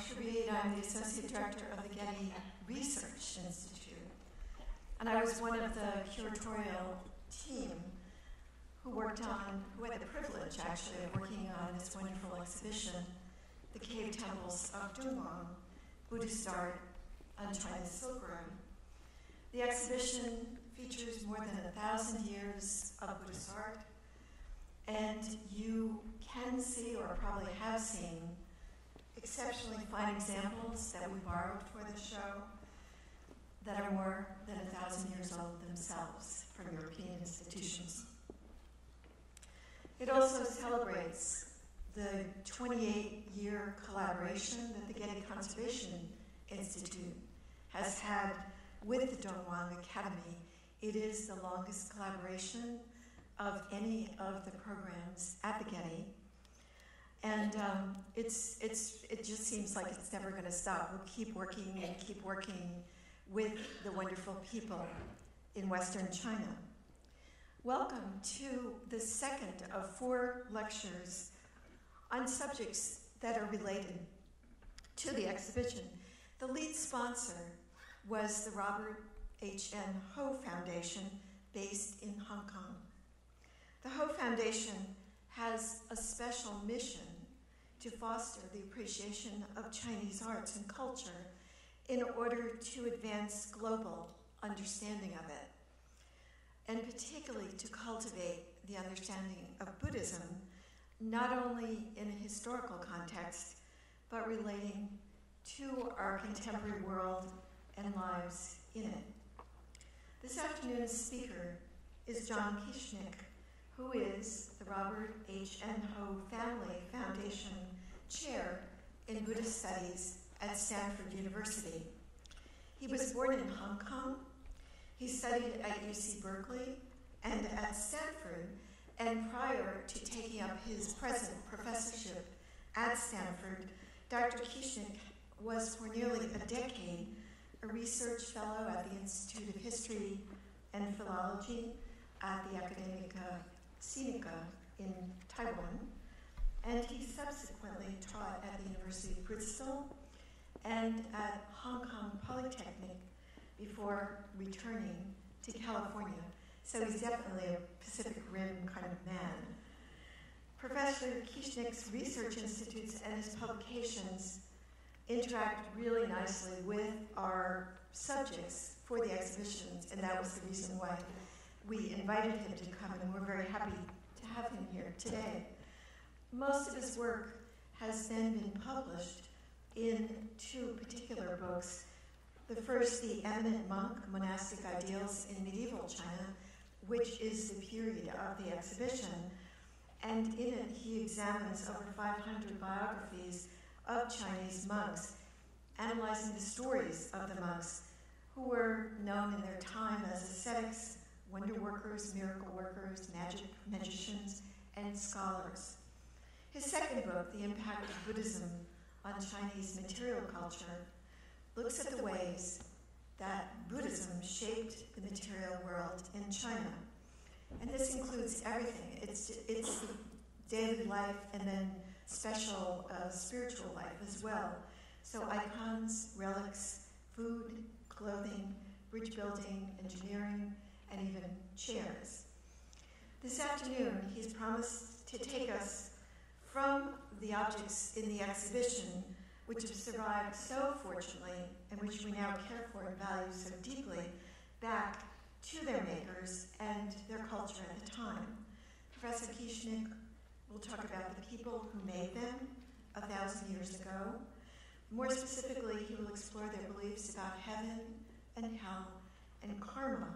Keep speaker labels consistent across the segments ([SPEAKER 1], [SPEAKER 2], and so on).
[SPEAKER 1] I'm the Associate Director of the Getty Research Institute. And I was one of the curatorial team who worked on, who had the privilege actually of working on this wonderful exhibition, The Cave Temples of Dunhuang, Buddhist Art on China's Silk Road. The exhibition features more than a thousand years of Buddhist art, and you can see or probably have seen exceptionally fine examples that we borrowed for the show that are more than a thousand years old themselves from European institutions. It also celebrates the 28 year collaboration that the Getty Conservation Institute has had with the Dunhuang Academy. It is the longest collaboration of any of the programs at the Getty. And um, it's, it's, it just seems like it's never going to stop. We'll keep working and keep working with the wonderful people in Western China. Welcome to the second of four lectures on subjects that are related to the exhibition. The lead sponsor was the Robert H. N. Ho Foundation, based in Hong Kong. The Ho Foundation has a special mission to foster the appreciation of Chinese arts and culture in order to advance global understanding of it and particularly to cultivate the understanding of Buddhism, not only in a historical context, but relating to our contemporary world and lives in it. This afternoon's speaker is John Kieschnick, who is the Robert H. N. Ho Family Foundation Chair in Buddhist Studies at Stanford University. He was born in Hong Kong he studied at UC Berkeley and at Stanford, and prior to taking up his present professorship at Stanford, Dr. Kieschnick was for nearly a decade a research fellow at the Institute of History and Philology at the Academia Sinica in Taiwan, and he subsequently taught at the University of Bristol and at Hong Kong Polytechnic before returning to California. So he's definitely a Pacific Rim kind of man. Professor Kieschnick's research institutes and his publications interact really nicely with our subjects for the exhibitions, and that was the reason why we invited him to come, and we're very happy to have him here today. Most of his work has then been published in two particular books the first, The Eminent Monk Monastic Ideals in Medieval China, which is the period of the exhibition. And in it, he examines over 500 biographies of Chinese monks, analyzing the stories of the monks who were known in their time as ascetics, wonder workers, miracle workers, magic magicians, and scholars. His second book, The Impact of Buddhism on Chinese Material Culture, looks at the ways that Buddhism shaped the material world in China. And this includes everything. It's, it's daily life and then special uh, spiritual life as well. So icons, relics, food, clothing, bridge building, engineering, and even chairs. This afternoon, he's promised to take us from the objects in the exhibition which have survived so fortunately and which we now care for and value so deeply, back to their makers and their culture at the time. Professor Kieschnick will talk about the people who made them a thousand years ago. More specifically, he will explore their beliefs about heaven and hell and karma,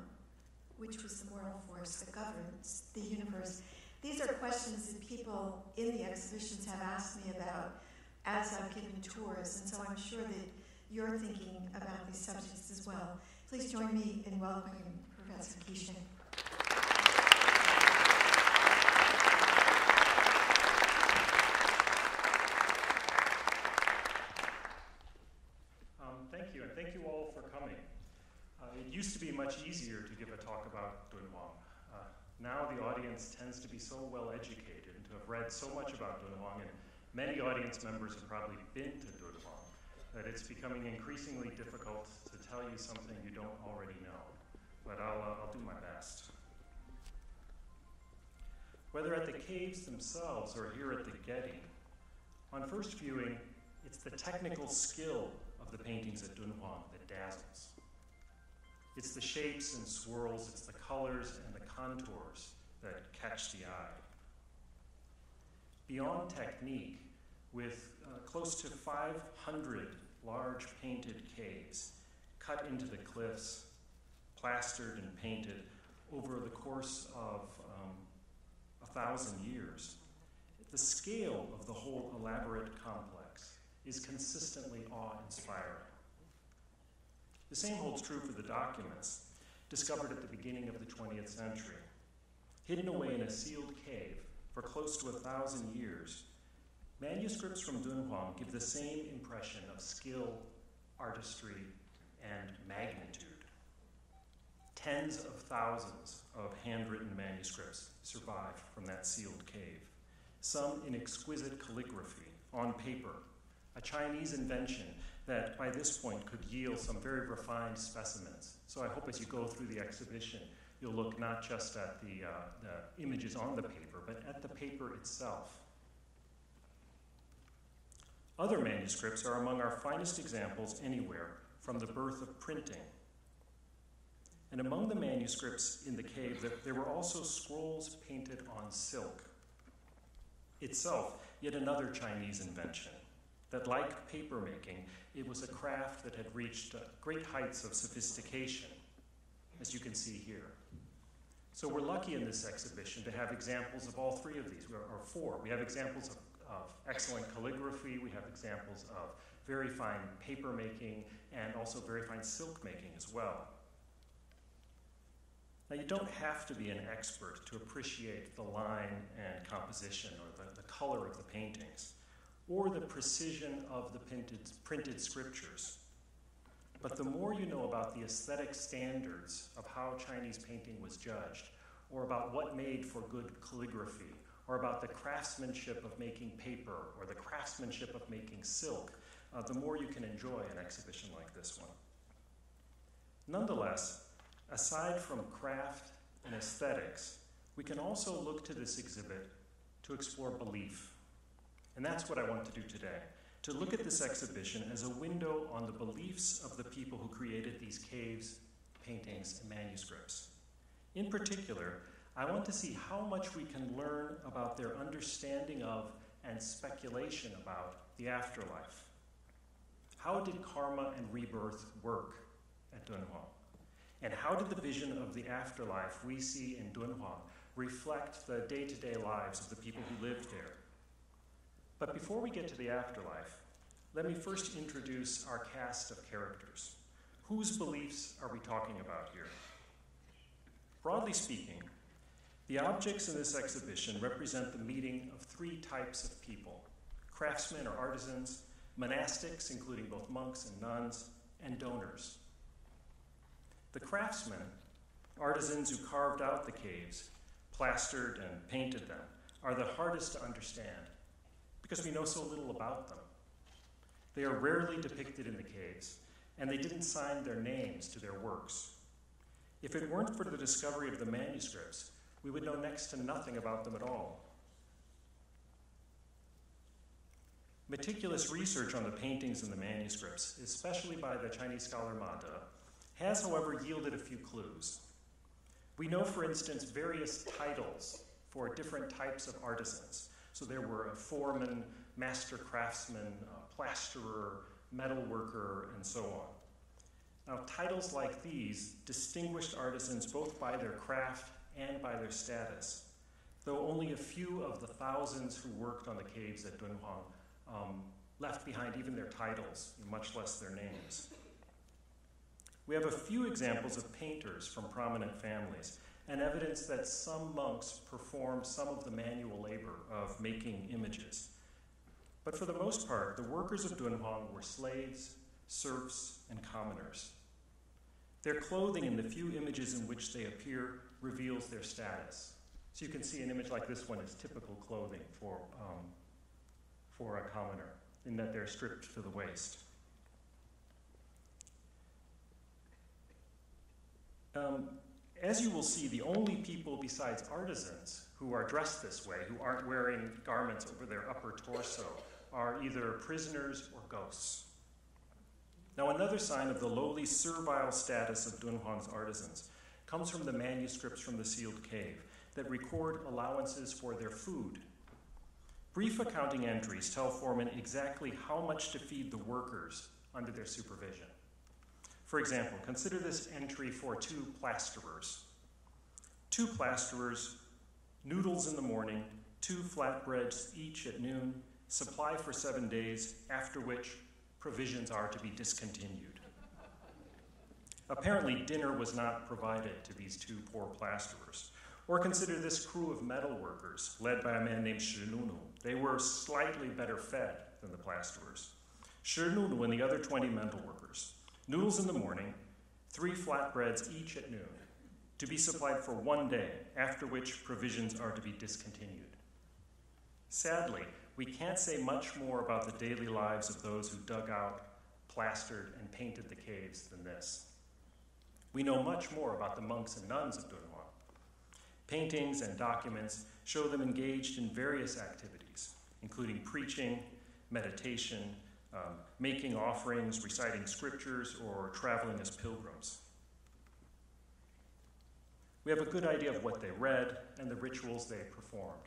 [SPEAKER 1] which was the moral force that governs the universe. These are questions that people in the exhibitions have asked me about as I've given tours, and so I'm sure that you're thinking about these subjects as well. Please join me in welcoming Professor Kieschnick.
[SPEAKER 2] Um, thank you, and thank you all for coming. Uh, it used to be much easier to give a talk about Dunhuang. Uh, now the audience tends to be so well educated and to have read so much about Dunhuang and Many audience members have probably been to Dunhuang. that it's becoming increasingly difficult to tell you something you don't already know, but I'll, uh, I'll do my best. Whether at the caves themselves or here at the Getty, on first viewing, it's the technical skill of the paintings at Dunhuang that dazzles. It's the shapes and swirls, it's the colors and contours that catch the eye. Beyond technique, with uh, close to 500 large painted caves cut into the cliffs, plastered and painted over the course of um, a thousand years, the scale of the whole elaborate complex is consistently awe inspiring. The same holds true for the documents discovered at the beginning of the 20th century. Hidden away in a sealed cave for close to a thousand years, manuscripts from Dunhuang give the same impression of skill, artistry, and magnitude. Tens of thousands of handwritten manuscripts survive from that sealed cave, some in exquisite calligraphy on paper, a Chinese invention that by this point could yield some very refined specimens. So I hope as you go through the exhibition, you'll look not just at the, uh, the images on the paper, but at the paper itself. Other manuscripts are among our finest examples anywhere from the birth of printing. And among the manuscripts in the cave, there were also scrolls painted on silk. Itself, yet another Chinese invention that, like papermaking, it was a craft that had reached uh, great heights of sophistication, as you can see here. So we're lucky in this exhibition to have examples of all three of these, or four. We have examples of, of excellent calligraphy, we have examples of very fine paper making, and also very fine silk making as well. Now, you don't have to be an expert to appreciate the line and composition or the, the color of the paintings or the precision of the printed, printed scriptures. But the more you know about the aesthetic standards of how Chinese painting was judged, or about what made for good calligraphy, or about the craftsmanship of making paper, or the craftsmanship of making silk, uh, the more you can enjoy an exhibition like this one. Nonetheless, aside from craft and aesthetics, we can also look to this exhibit to explore belief and that's what I want to do today to look at this exhibition as a window on the beliefs of the people who created these caves, paintings, and manuscripts. In particular, I want to see how much we can learn about their understanding of and speculation about the afterlife. How did karma and rebirth work at Dunhuang? And how did the vision of the afterlife we see in Dunhuang reflect the day to day lives of the people who lived there? But before we get to the afterlife, let me first introduce our cast of characters. Whose beliefs are we talking about here? Broadly speaking, the objects in this exhibition represent the meeting of three types of people craftsmen or artisans, monastics, including both monks and nuns, and donors. The craftsmen, artisans who carved out the caves, plastered and painted them, are the hardest to understand because we know so little about them. They are rarely depicted in the caves, and they didn't sign their names to their works. If it weren't for the discovery of the manuscripts, we would know next to nothing about them at all. Meticulous research on the paintings and the manuscripts, especially by the Chinese scholar Ma De, has, however, yielded a few clues. We know, for instance, various titles for different types of artisans, so there were a foreman, master craftsman, plasterer, metal worker, and so on. Now, titles like these distinguished artisans both by their craft and by their status, though only a few of the thousands who worked on the caves at Dunhuang um, left behind even their titles, much less their names. We have a few examples of painters from prominent families, and evidence that some monks performed some of the manual labor of making images. But for the most part, the workers of Dunhuang were slaves, serfs, and commoners. Their clothing and the few images in which they appear reveals their status. So you can see an image like this one is typical clothing for, um, for a commoner, in that they're stripped to the waist. Um, as you will see, the only people besides artisans who are dressed this way, who aren't wearing garments over their upper torso, are either prisoners or ghosts. Now, another sign of the lowly, servile status of Dunhuang's artisans comes from the manuscripts from the sealed cave that record allowances for their food. Brief accounting entries tell foremen exactly how much to feed the workers under their supervision. For example, consider this entry for two plasterers. Two plasterers, noodles in the morning, two flatbreads each at noon, supply for seven days, after which provisions are to be discontinued. Apparently, dinner was not provided to these two poor plasterers. Or consider this crew of metal workers, led by a man named Shinunu. They were slightly better fed than the plasterers. Shinunu and the other 20 metal workers. Noodles in the morning, three flatbreads each at noon, to be supplied for one day, after which provisions are to be discontinued. Sadly, we can't say much more about the daily lives of those who dug out, plastered, and painted the caves than this. We know much more about the monks and nuns of Dunhuang. Paintings and documents show them engaged in various activities, including preaching, meditation, um, making offerings, reciting scriptures, or traveling as pilgrims. We have a good idea of what they read and the rituals they performed.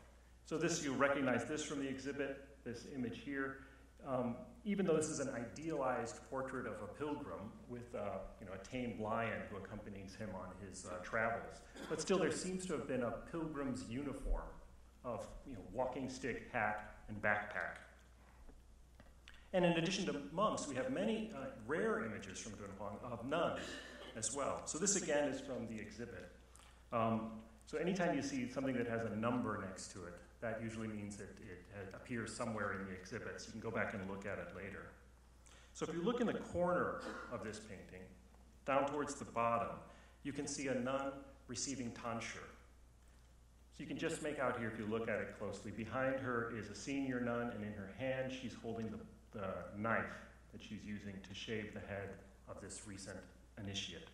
[SPEAKER 2] So this, you recognize this from the exhibit, this image here. Um, even though this is an idealized portrait of a pilgrim with uh, you know, a tamed lion who accompanies him on his uh, travels, but still there seems to have been a pilgrim's uniform of you know, walking stick, hat, and backpack. And in addition to monks, we have many uh, rare images from Dunhuang of nuns as well. So this again is from the exhibit. Um, so anytime you see something that has a number next to it, that usually means it, it appears somewhere in the exhibits. You can go back and look at it later. So if you look in the corner of this painting, down towards the bottom, you can see a nun receiving tonsure. So you can just make out here, if you look at it closely, behind her is a senior nun, and in her hand she's holding the, the knife that she's using to shave the head of this recent initiate.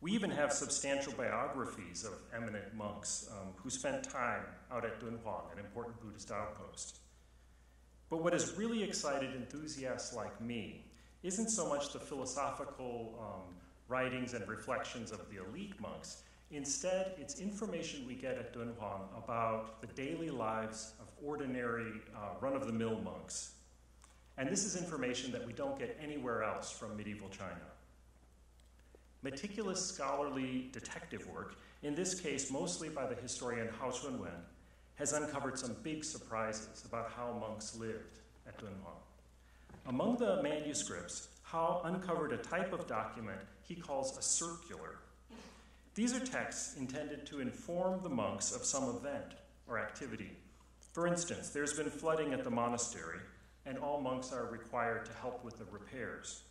[SPEAKER 2] We even have substantial biographies of eminent monks um, who spent time out at Dunhuang, an important Buddhist outpost. But what has really excited enthusiasts like me isn't so much the philosophical um, writings and reflections of the elite monks. Instead, it's information we get at Dunhuang about the daily lives of ordinary, uh, run of the mill monks. And this is information that we don't get anywhere else from medieval China meticulous scholarly detective work, in this case mostly by the historian Hao Chunwen, has uncovered some big surprises about how monks lived at Dunhuang. Among the manuscripts, Hao uncovered a type of document he calls a circular. These are texts intended to inform the monks of some event or activity. For instance, there's been flooding at the monastery, and all monks are required to help with the repairs.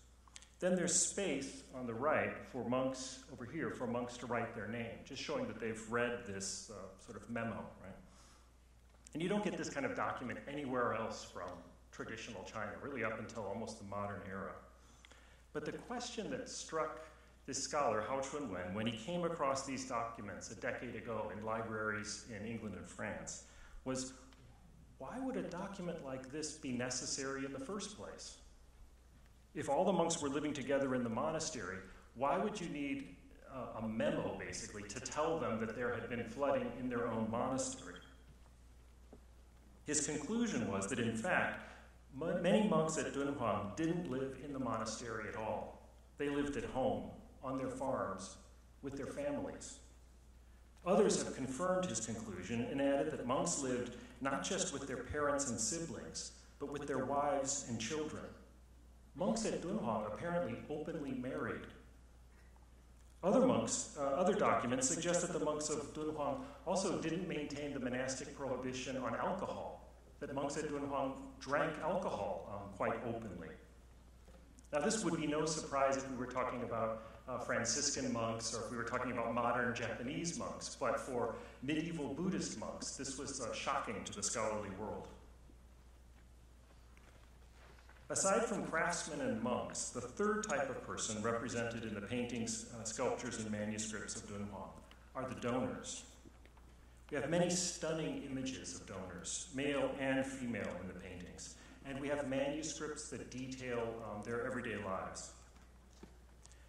[SPEAKER 2] Then there's space on the right for monks, over here, for monks to write their name, just showing that they've read this uh, sort of memo, right? And you don't get this kind of document anywhere else from traditional China, really up until almost the modern era. But the question that struck this scholar, Hao Chunwen, when he came across these documents a decade ago in libraries in England and France, was why would a document like this be necessary in the first place? If all the monks were living together in the monastery, why would you need uh, a memo, basically, to tell them that there had been flooding in their own monastery? His conclusion was that, in fact, many monks at Dunhuang didn't live in the monastery at all. They lived at home, on their farms, with their families. Others have confirmed his conclusion and added that monks lived not just with their parents and siblings, but with their wives and children. Monks at Dunhuang apparently openly married. Other monks, uh, other documents suggest that the monks of Dunhuang also didn't maintain the monastic prohibition on alcohol, that monks at Dunhuang drank alcohol um, quite openly. Now, this would be no surprise if we were talking about uh, Franciscan monks or if we were talking about modern Japanese monks, but for medieval Buddhist monks, this was uh, shocking to the scholarly world. Aside from craftsmen and monks, the third type of person represented in the paintings, uh, sculptures, and manuscripts of Dunhuang are the donors. We have many stunning images of donors, male and female, in the paintings, and we have manuscripts that detail um, their everyday lives.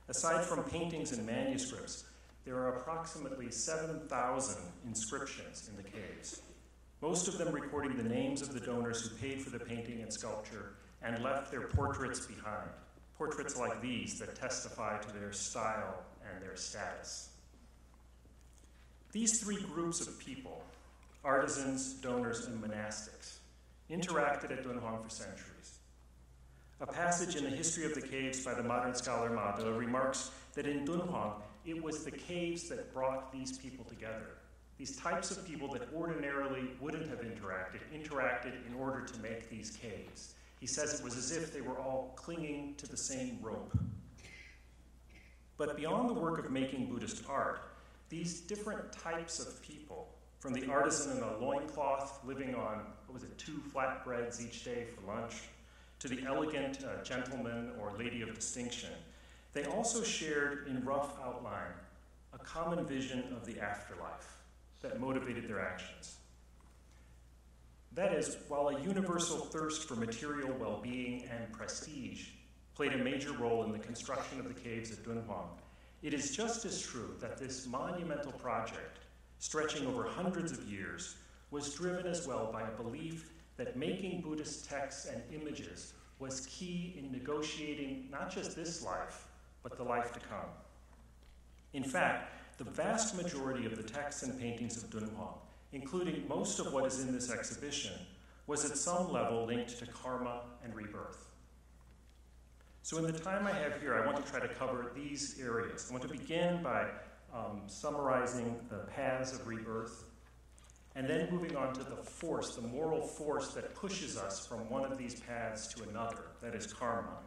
[SPEAKER 2] Aside from paintings and manuscripts, there are approximately 7,000 inscriptions in the caves, most of them recording the names of the donors who paid for the painting and sculpture and left their portraits behind. Portraits like these that testify to their style and their status. These three groups of people, artisans, donors, and monastics, interacted at Dunhuang for centuries. A passage in the history of the caves by the modern scholar Ma remarks that in Dunhuang, it was the caves that brought these people together. These types of people that ordinarily wouldn't have interacted, interacted in order to make these caves. He says it was as if they were all clinging to the same rope. But beyond the work of making Buddhist art, these different types of people, from the artisan in a loincloth living on, what was it, two flatbreads each day for lunch, to the elegant uh, gentleman or lady of distinction, they also shared in rough outline a common vision of the afterlife that motivated their actions. That is, while a universal thirst for material well being and prestige played a major role in the construction of the caves at Dunhuang, it is just as true that this monumental project, stretching over hundreds of years, was driven as well by a belief that making Buddhist texts and images was key in negotiating not just this life, but the life to come. In fact, the vast majority of the texts and paintings of Dunhuang, including most of what is in this exhibition, was at some level linked to karma and rebirth. So, in the time I have here, I want to try to cover these areas. I want to begin by um, summarizing the paths of rebirth, and then moving on to the force, the moral force that pushes us from one of these paths to another, that is karma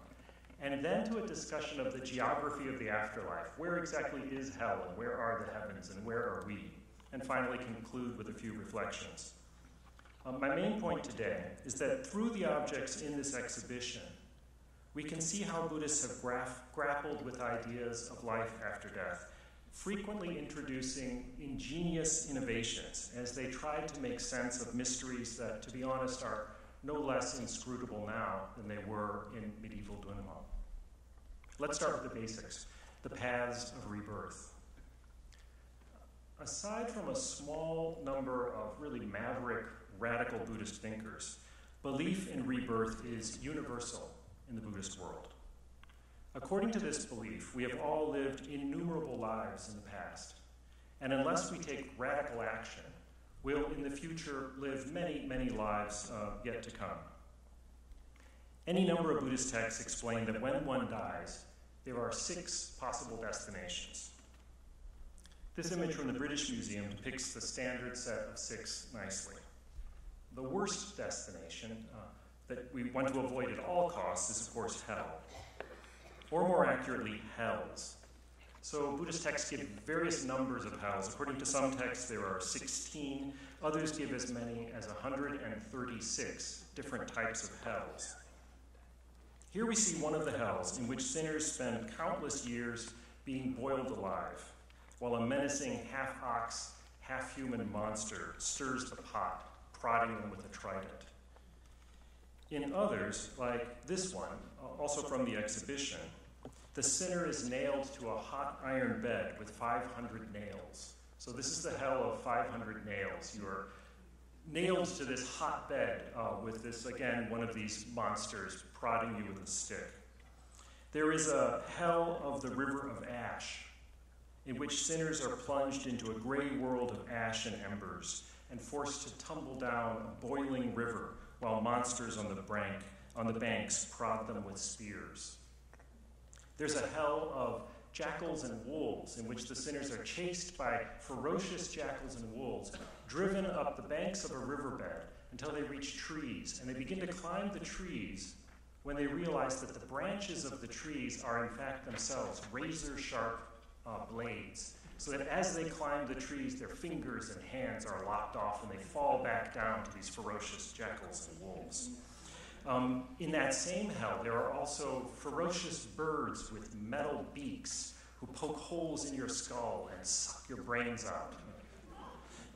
[SPEAKER 2] and then to a discussion of the geography of the afterlife. Where exactly is hell, and where are the heavens, and where are we? And finally, conclude with a few reflections. Um, my main point today is that through the objects in this exhibition, we can see how Buddhists have grappled with ideas of life after death, frequently introducing ingenious innovations as they tried to make sense of mysteries that, to be honest, are no less inscrutable now than they were in medieval Dunhuang. Let's start with the basics the paths of rebirth. Aside from a small number of really maverick, radical Buddhist thinkers, belief in rebirth is universal in the Buddhist world. According to this belief, we have all lived innumerable lives in the past, and unless we take radical action, will in the future live many, many lives uh, yet to come. Any number of Buddhist texts explain that when one dies, there are six possible destinations. This image from the British Museum depicts the standard set of six nicely. The worst destination uh, that we want to avoid at all costs is, of course, hell, or more accurately, hells. So Buddhist texts give various numbers of hells. According to some texts, there are 16. Others give as many as 136 different types of hells. Here we see one of the hells in which sinners spend countless years being boiled alive, while a menacing half ox, half human monster stirs the pot, prodding them with a trident. In others, like this one, uh, also from the exhibition, the sinner is nailed to a hot iron bed with 500 nails. So, this is the hell of 500 nails. You are nailed to this hot bed uh, with this, again, one of these monsters prodding you with a stick. There is a hell of the river of ash, in which sinners are plunged into a gray world of ash and embers and forced to tumble down a boiling river while monsters on the, bank, on the banks prod them with spears. There's a hell of jackals and wolves, in which the sinners are chased by ferocious jackals and wolves, driven up the banks of a riverbed until they reach trees. And they begin to climb the trees when they realize that the branches of the trees are, in fact, themselves razor sharp uh, blades. So that as they climb the trees, their fingers and hands are lopped off and they fall back down to these ferocious jackals and wolves. Um, in that same hell, there are also ferocious birds with metal beaks who poke holes in your skull and suck your brains out.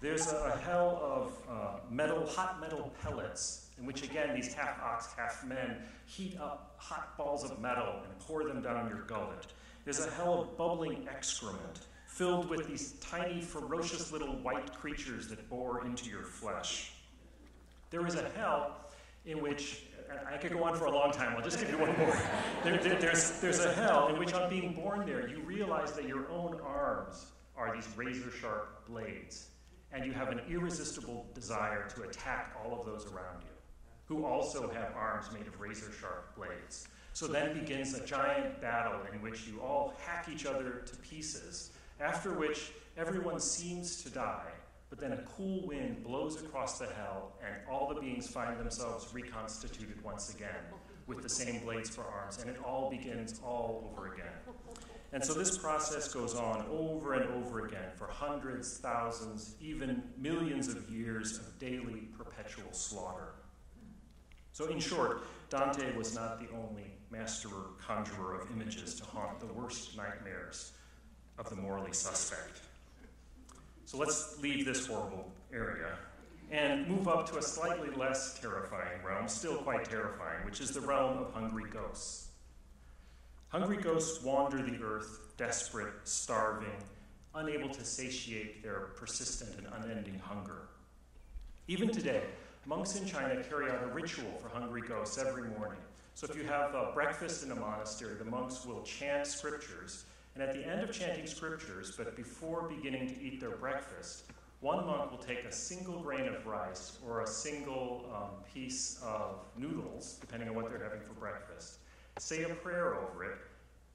[SPEAKER 2] There's a, hell of uh, metal, hot metal pellets, in which again these half ox, half men heat up hot balls of metal and pour them down your gullet. There's a hell of bubbling excrement filled with these tiny, ferocious little white creatures that bore into your flesh. There is a hell in which, I could go on for a long time, I'll just give you one more. There, there, there's, there's a hell in which, on being born there, you realize that your own arms are these razor sharp blades, and you have an irresistible desire to attack all of those around you, who also have arms made of razor sharp blades. So then begins a giant battle in which you all hack each other to pieces, after which everyone seems to die, but then a cool wind blows across the hell, and all the beings find themselves reconstituted once again with the same blades for arms, and it all begins all over again. And so this process goes on over and over again for hundreds, thousands, even millions of years of daily perpetual slaughter. So, in short, Dante was not the only master conjurer of images to haunt the worst nightmares of the morally suspect. So let's leave this horrible area and move up to a slightly less terrifying realm, still quite terrifying, which is the realm of hungry ghosts. Hungry ghosts wander the earth, desperate, starving, unable to satiate their persistent and unending hunger. Even today, monks in China carry out a ritual for hungry ghosts every morning. So if you have breakfast in a monastery, the monks will chant scriptures and at the end of chanting scriptures, but before beginning to eat their breakfast, one monk will take a single grain of rice or a single um, piece of noodles, depending on what they're having for breakfast, say a prayer over it,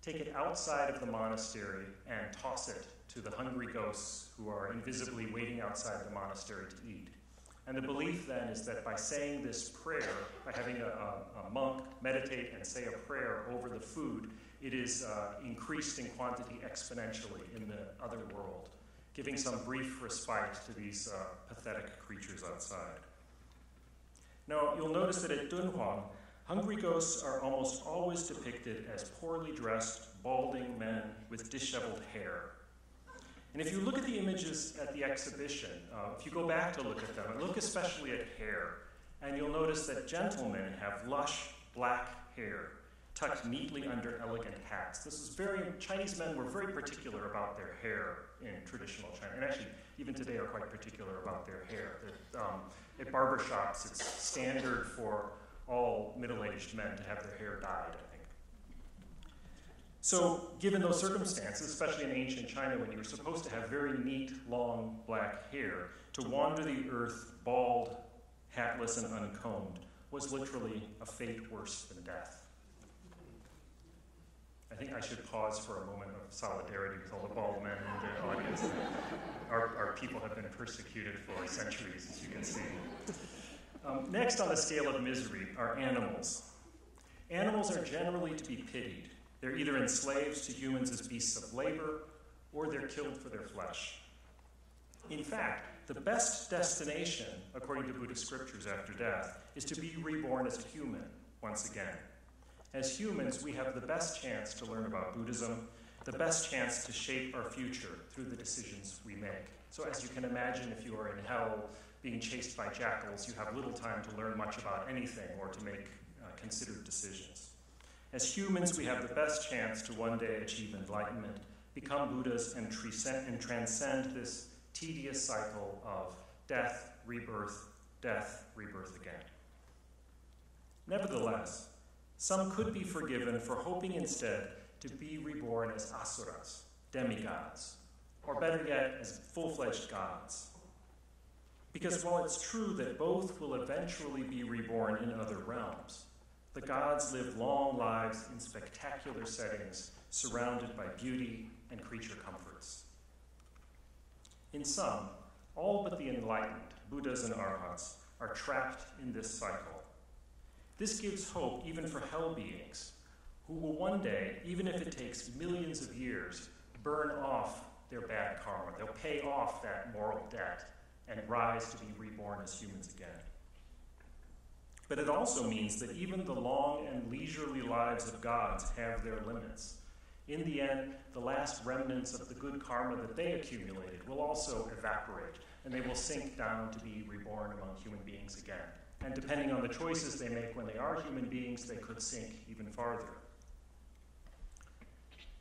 [SPEAKER 2] take it outside of the monastery, and toss it to the hungry ghosts who are invisibly waiting outside the monastery to eat. And the belief then is that by saying this prayer, by having a, a, a monk meditate and say a prayer over the food, it is uh, increased in quantity exponentially in the other world, giving some brief respite to these uh, pathetic creatures outside. Now, you'll notice that at Dunhuang, hungry ghosts are almost always depicted as poorly dressed, balding men with disheveled hair. And if you look at the images at the exhibition, uh, if you go back to look at them, look especially at hair, and you'll notice that gentlemen have lush black hair tucked neatly under elegant hats. This is very, Chinese men were very particular about their hair in traditional China, and actually, even today, are quite particular about their hair. Um, at barbershops, it's standard for all middle aged men to have their hair dyed. So, given those circumstances, especially in ancient China when you were supposed to have very neat, long black hair, to wander the earth bald, hatless, and uncombed was literally a fate worse than death. I think I should pause for a moment of solidarity with all the bald men in the audience. Our, our people have been persecuted for centuries, as you can see. Um, next on the scale of misery are animals. Animals are generally to be pitied. They're either enslaved to humans as beasts of labor, or they're killed for their flesh. In fact, the best destination, according to Buddhist scriptures after death, is to be reborn as a human once again. As humans, we have the best chance to learn about Buddhism, the best chance to shape our future through the decisions we make. So, as you can imagine, if you are in hell being chased by jackals, you have little time to learn much about anything or to make uh, considered decisions. As humans, we have the best chance to one day achieve enlightenment, become Buddhas, and, transcend, this tedious cycle of death, rebirth, death, rebirth again. Nevertheless, some could be forgiven for hoping instead to be reborn as asuras, demigods, or better yet, as full fledged gods. Because while it's true that both will eventually be reborn in other realms, the gods live long lives in spectacular settings surrounded by beauty and creature comforts. In sum, all but the enlightened, Buddhas and Arhats, are trapped in this cycle this gives hope even for hell beings, who will one day, even if it takes millions of years, burn off their bad karma. They'll pay off that moral debt and rise to be reborn as humans again. But it also means that even the long and leisurely lives of gods have their limits. In the end, the last remnants of the good karma that they accumulated will also evaporate, and they will sink down to be reborn among human beings again. And depending on the choices they make when they are human beings, they could sink even farther.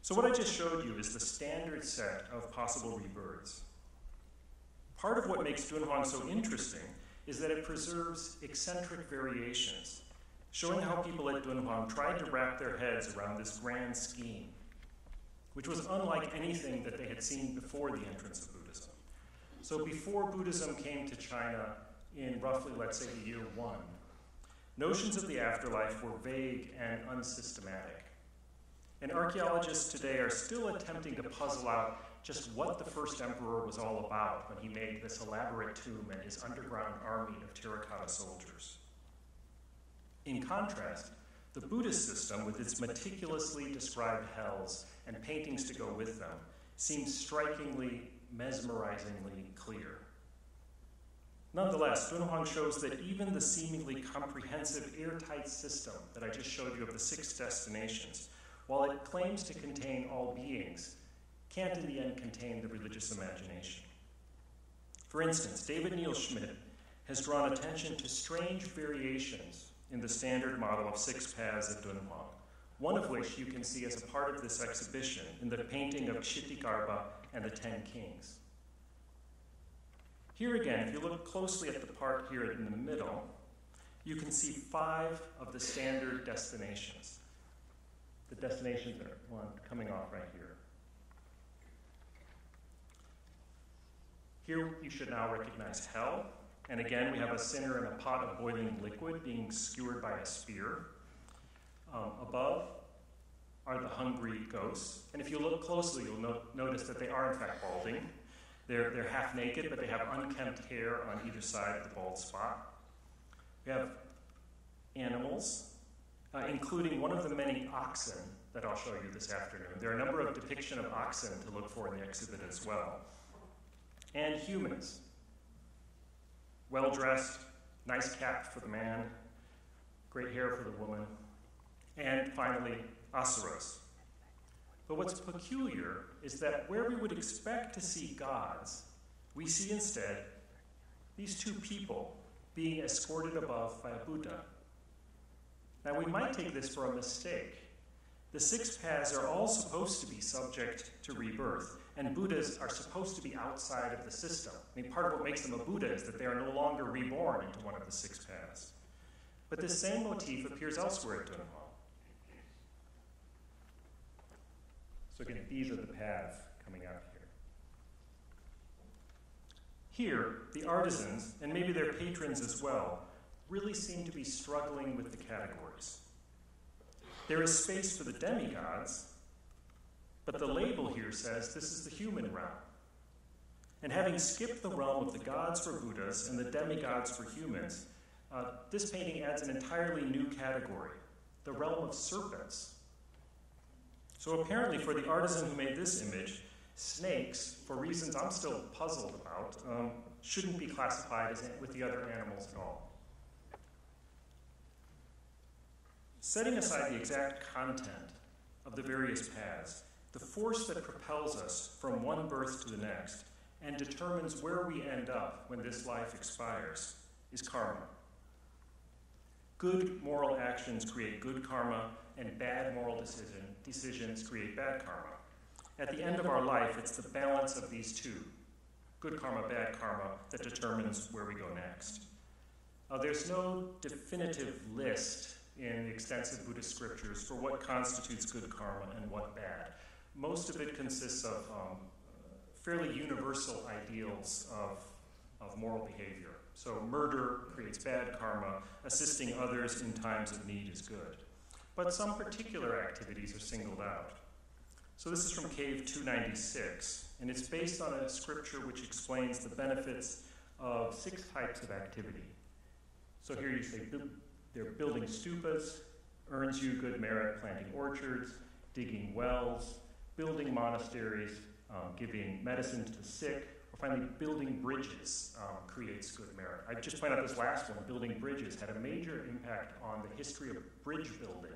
[SPEAKER 2] So, what I just showed you is the standard set of possible rebirths. Part of what makes Dunhuang so interesting is that it preserves eccentric variations, showing how people at Dunhuang tried to wrap their heads around this grand scheme, which was unlike anything that they had seen before the entrance of Buddhism. So, before Buddhism came to China in roughly, let's say, the year one, notions of the afterlife were vague and unsystematic. And archaeologists today are still attempting to puzzle out just what the first emperor was all about when he made this elaborate tomb and his underground army of terracotta soldiers. In contrast, the Buddhist system, with its meticulously described hells and paintings to go with them, seems strikingly, mesmerizingly clear. Nonetheless, Dunhuang shows that even the seemingly comprehensive airtight system that I just showed you of the six destinations while it claims to contain all beings, can't in the end contain the religious imagination. For instance, David Neil Schmid has drawn attention to strange variations in the standard model of six paths at Dunhuang, one of which you can see as a part of this exhibition in the painting of Kshitigarbha and the Ten Kings. Here again, if you look closely at the part here in the middle, you can see five of the standard destinations the destinations are one coming off right here. Here you should now recognize hell. And again, we have a sinner in a pot of boiling liquid being skewered by a spear. Um, above are the hungry ghosts. And if you look closely, you'll no- notice that they are, in fact, balding. They're, they're half naked, but they have unkempt hair on either side of the bald spot. We have animals uh, including one of the many oxen that I'll show you this afternoon. There are a number of depiction of oxen to look for in the exhibit as well. And humans. Well dressed, nice cap for the man, great hair for the woman. And finally, asuras. But what's peculiar is that where we would expect to see gods, we see instead these two people being escorted above by a Buddha. Now, we might take this for a mistake. The six paths are all supposed to be subject to rebirth, and Buddhas are supposed to be outside of the system. I mean, part of what makes them a Buddha is that they are no longer reborn into one of the six paths. But this same motif appears elsewhere at Dunhuang. So, again, these are the paths coming out here. Here, the artisans, and maybe their patrons as well, really seem to be struggling with the categories. There is space for the demigods, but the label here says this is the human realm. And having skipped the realm of the gods for Buddhas and the demigods for humans, uh, this painting adds an entirely new category the realm of serpents. So apparently, for the artisan who made this image, snakes, for reasons I'm still puzzled about, um, shouldn't be classified as with the other animals at all. Setting aside the exact content of the various paths, the force that propels us from one birth to the next and determines where we end up when this life expires is karma. Good moral actions create good karma, and bad moral decision, decisions create bad karma. At the end of our life, it's the balance of these two good karma, bad karma that determines where we go next. Uh, there's no definitive list in extensive Buddhist scriptures for what constitutes good karma and what bad. Most of it consists of um, fairly universal ideals of, of moral behavior. So, murder creates bad karma, assisting others in times of need is good. But some particular activities are singled out. So, this is from Cave 296, and it's based on a scripture which explains the benefits of six types of activity. So, here you say they're building stupas, earns you good merit, planting orchards, digging wells, building monasteries, um, giving medicine to the sick, or Finally, building bridges um, creates good merit. I just point out this last one, building bridges, had a major impact on the history of bridge building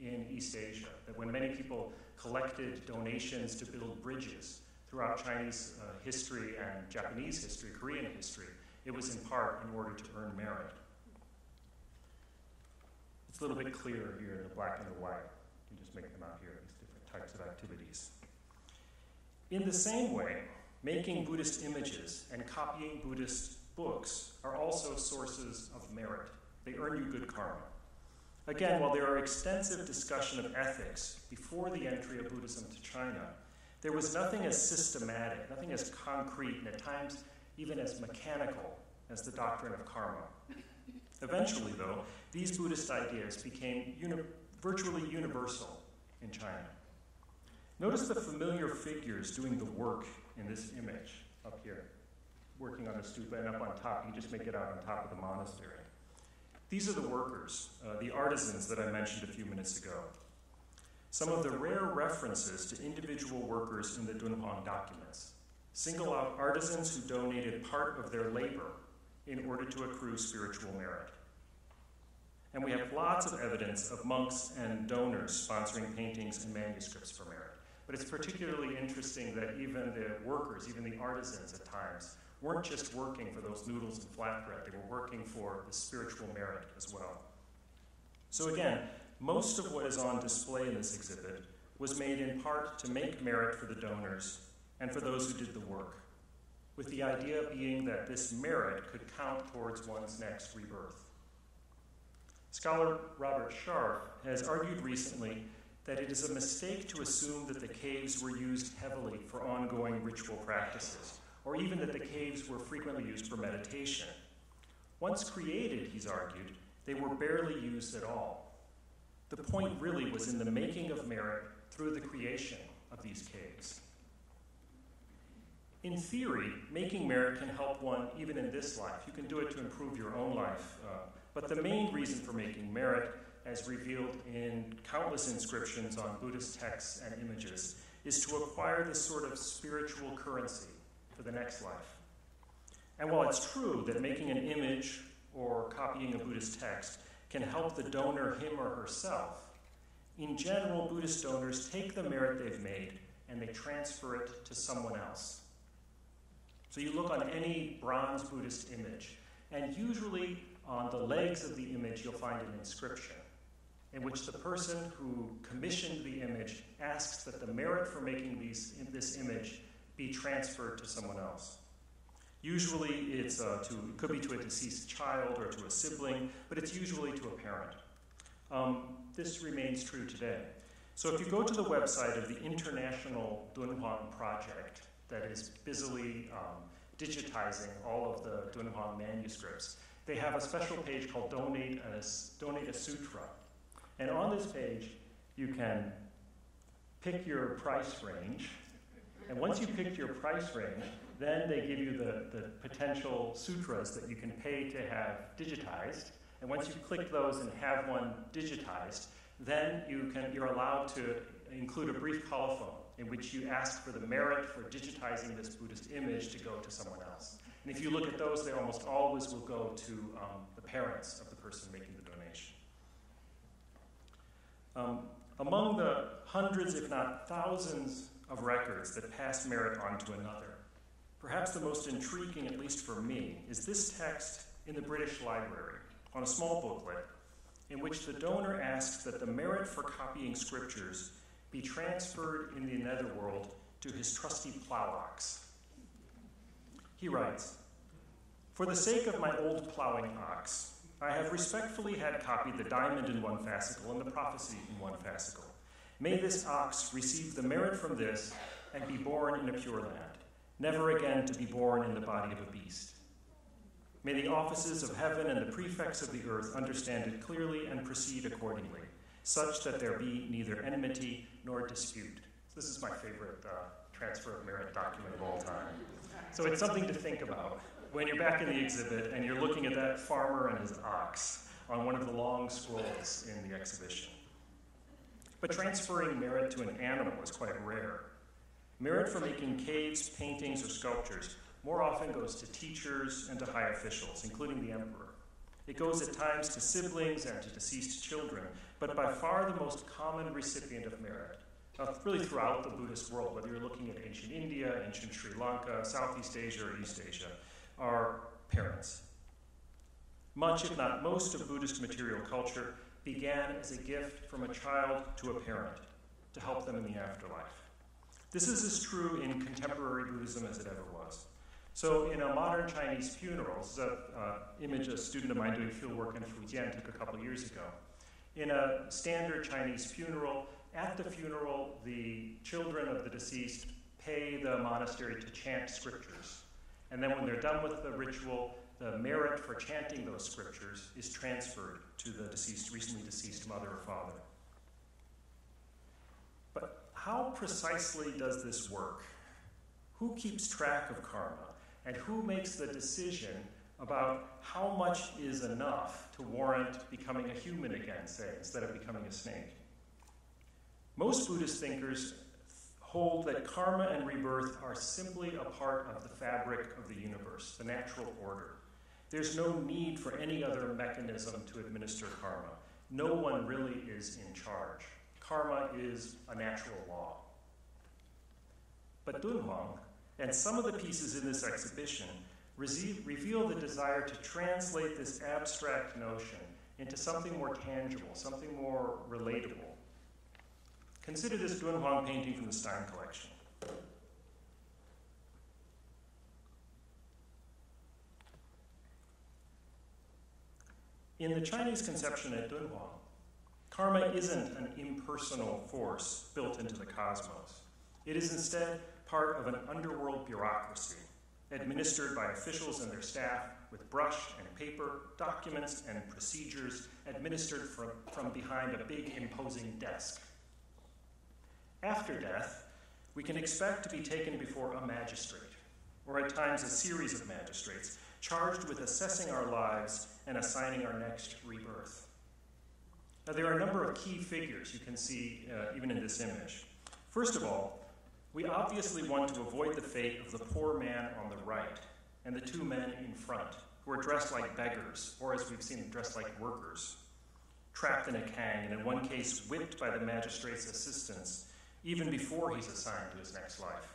[SPEAKER 2] in East Asia. That when many people collected donations to build bridges throughout Chinese uh, history and Japanese history, Korean history, it was in part in order to earn merit. It's a little bit clearer here in the black and the white. You can just make them out here, types of activities. In the same way, making Buddhist images and copying Buddhist books are also sources of merit. They earn you good karma. Again, while there are extensive discussion of ethics before the entry of Buddhism to China, there was nothing as systematic, nothing as concrete, and at times even as mechanical as the doctrine of karma. Eventually, though, these Buddhist ideas became uni- virtually universal in China. Notice the familiar figures doing the work in this image up here, working on the stupa and up on top. You just make it out on top of the monastery. These are the workers, uh, the artisans that I mentioned a few minutes ago. Some of the rare references to individual workers in the Dunhuang documents single out artisans who donated part of their labor in order to accrue spiritual merit. And we have lots of evidence of monks and donors sponsoring paintings and manuscripts for. But it's particularly interesting that even the workers, even the artisans at times, weren't just working for those noodles and flatbread, they were working for the spiritual merit as well. So, again, most of what is on display in this exhibit was made in part to make merit for the donors and for those who did the work, with the idea being that this merit could count towards one's next rebirth. Scholar Robert Sharf has argued recently that it is a mistake to assume that the caves were used heavily for ongoing ritual practices, or even that the caves were frequently used for meditation. Once created, he's argued, they were barely used at all. The point really was in the making of merit through the creation of these caves. In theory, making merit can help one even in this life. You can do it to improve your own life. Uh, but the main reason for making merit as revealed in countless inscriptions on Buddhist texts and images, is to acquire this sort of spiritual currency for the next life. And while it's true that making an image or copying a Buddhist text can help the donor, him or herself, in general, Buddhist donors take the merit they've made and they transfer it to someone else. So you look on any bronze Buddhist image, and usually on the legs of the image, you'll find an inscription in which the person who commissioned the image asks that the merit for making these, this image be transferred to someone else. Usually, it's uh, to, it could be to a deceased child or to a sibling, but it's usually to a parent. Um, this remains true today. So, if you go to the website of the International Dunhuang Project, that is busily um, digitizing all of the Dunhuang manuscripts, they have a special page called Donate a, Donate a Sutra. And on this page, you can pick your price range. And once you pick your price range, then they give you the, the potential sutras that you can pay to have digitized. And once you click those and have one digitized, then you can, you're allowed to include a brief colophon in which you ask for the merit for digitizing this Buddhist image to go to someone else. And if you look at those, they almost always will go to um, the parents of the person making the. Um, among the hundreds, if not thousands, of records that pass merit on to another, perhaps the most intriguing, at least for me, is this text in the British Library on a small booklet in which the donor asks that the merit for copying scriptures be transferred in the netherworld to his trusty plow ox. He writes For the sake of my old plowing ox, I have respectfully had copied the diamond in one fascicle and the prophecy in one fascicle. May this ox receive the merit from this and be born in a pure land, never again to be born in the body of a beast. May the offices of heaven and the prefects of the earth understand it clearly and proceed accordingly, such that there be neither enmity nor dispute. This is my favorite uh, transfer of merit document of all time. So it's something to think about when you're back in the exhibit and you're looking at that farmer and his ox on one of the long scrolls in the exhibition. But transferring merit to an animal is quite rare. Merit for making caves, paintings, or sculptures more often goes to teachers and to high officials, including the emperor. It goes at times to siblings and to deceased children, but by far the most common recipient of merit, uh, really throughout the Buddhist world, whether you're looking at ancient India, ancient Sri Lanka, Southeast Asia, or East Asia, are parents. Much, if not most, of Buddhist material culture began as a gift from a child to a parent to help them in the afterlife. This is as true in contemporary Buddhism as it ever was. So, in a modern Chinese funeral, this is an uh, image a student of mine doing field work in Fujian took a couple years ago. In a standard Chinese funeral, at the funeral, the children of the deceased pay the monastery to chant scriptures. And then, when they're done with the ritual, the merit for chanting those scriptures is transferred to the deceased, recently deceased mother or father. But how precisely does this work? Who keeps track of karma? and who makes the decision about how much is enough to warrant becoming a human again, say, instead of becoming a snake. Most Buddhist thinkers hold that karma and rebirth are simply a part of the fabric of the universe, the natural order. There's no need for any other mechanism to administer karma. No one really is in charge. Karma is a natural law. But Dunhuang, and some of the pieces in this exhibition reveal the desire to translate this abstract notion into something more tangible, something more relatable. Consider this Dunhuang painting from the Stein collection. In the Chinese conception at Dunhuang, karma isn't an impersonal force built into the cosmos. It is instead part of an underworld bureaucracy administered by officials and their staff with brush and paper, documents and procedures administered from, from behind a big imposing desk. After death, we can expect to be taken before a magistrate, or at times a series of magistrates, charged with assessing our lives and assigning our next rebirth. Now, there are a number of key figures you can see uh, even in this image. First of all, we obviously want to avoid the fate of the poor man on the right and the two men in front, who are dressed like beggars, or as we've seen, dressed like workers, trapped in a cangue, and in one case, whipped by the magistrate's assistants, even before he's assigned to his next life.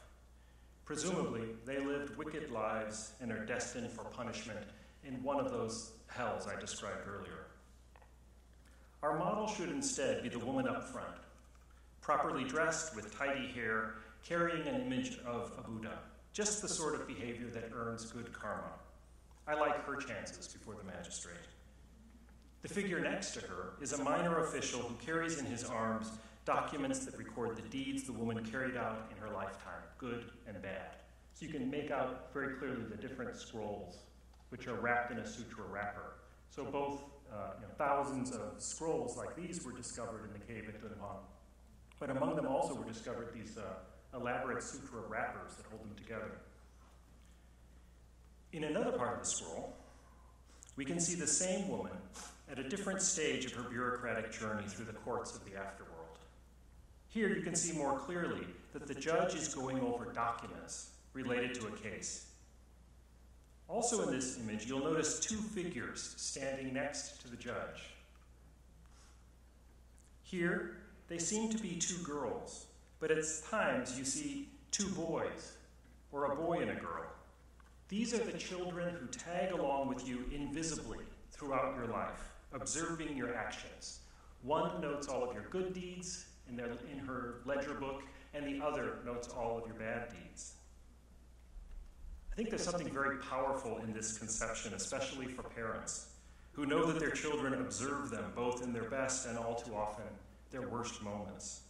[SPEAKER 2] Presumably, they lived wicked lives and are destined for punishment in one of those hells I described earlier. Our model should instead be the woman up front, properly dressed with tidy hair carrying an image of a Buddha, just the sort of behavior that earns good karma. I like her chances before the magistrate. The figure next to her is a minor official who carries in his arms documents that record the deeds the woman carried out in her lifetime, good and bad. So you can make out very clearly the different scrolls, which are wrapped in a sutra wrapper. So both uh, you know, thousands of scrolls like these were discovered in the cave at Dunhuang. But among them also were discovered these uh, elaborate sutra wrappers that hold them together. In another part of the scroll, we can see the same woman at a different stage of her bureaucratic journey through the courts of the afterworld. Here you can see more clearly that the judge is going over documents related to a case. Also in this image, you'll notice two figures standing next to the judge. Here, they seem to be two girls but at times you see two boys, or a boy and a girl. These are the children who tag along with you invisibly throughout your life, observing your actions. One notes all of your good deeds in, their, in her ledger book, and the other notes all of your bad deeds. I think there's something very powerful in this conception, especially for parents who know that their children observe them both in their best and all too often their worst moments.